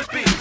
would be.